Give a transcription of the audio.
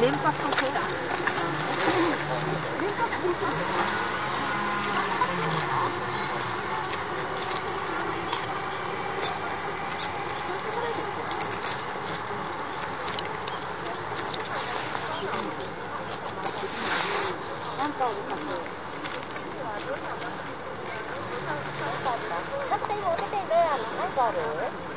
連発とそうだ。何回もかる